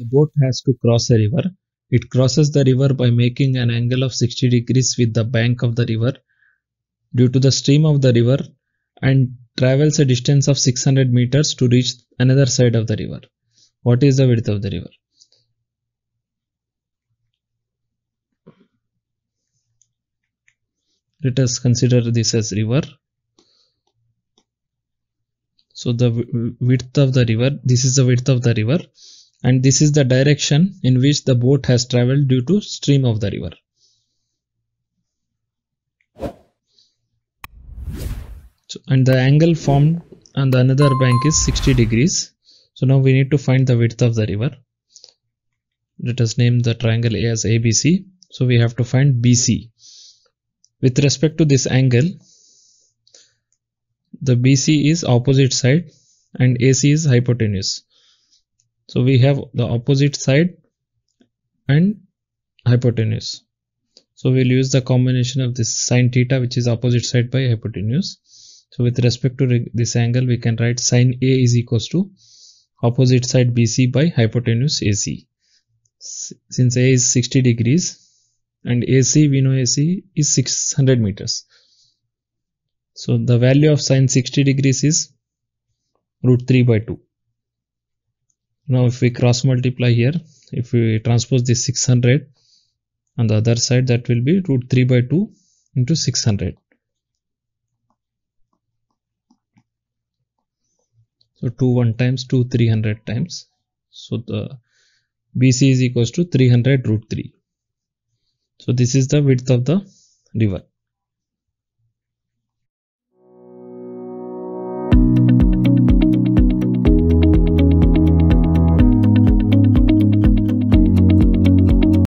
A boat has to cross a river. It crosses the river by making an angle of 60 degrees with the bank of the river due to the stream of the river and travels a distance of 600 meters to reach another side of the river. What is the width of the river? Let us consider this as river. So the width of the river, this is the width of the river and this is the direction in which the boat has traveled due to stream of the river. So, and the angle formed on the another bank is 60 degrees. So now we need to find the width of the river. Let us name the triangle A as ABC. So we have to find BC. With respect to this angle, the BC is opposite side and AC is hypotenuse. So we have the opposite side and hypotenuse. So we'll use the combination of this sine theta which is opposite side by hypotenuse. So with respect to this angle we can write sine A is equals to opposite side BC by hypotenuse AC. Since A is 60 degrees and AC we know AC is 600 meters. So the value of sine 60 degrees is root 3 by 2. Now if we cross multiply here, if we transpose this 600 on the other side that will be root 3 by 2 into 600. So 2 1 times 2 300 times. So the BC is equals to 300 root 3. So this is the width of the river.